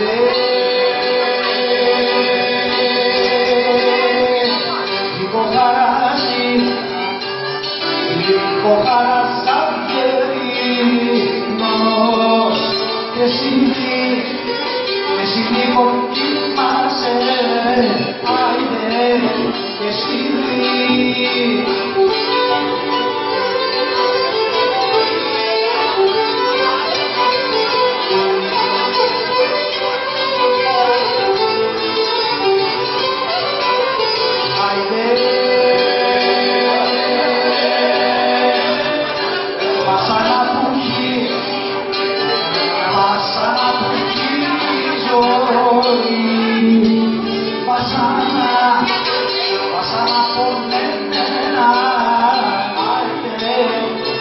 Amen.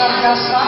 abraçar.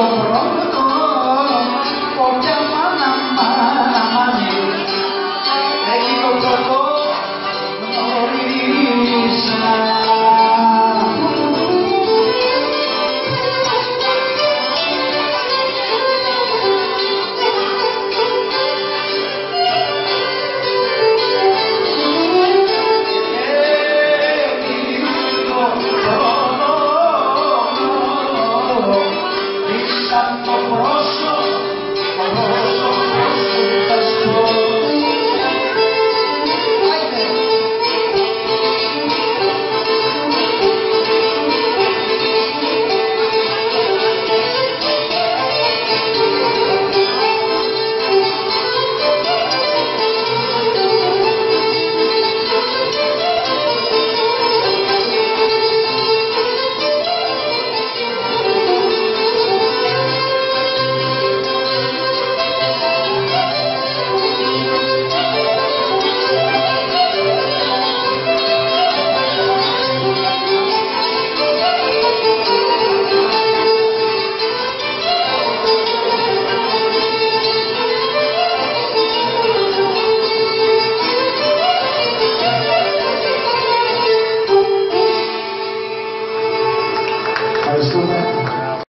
comprou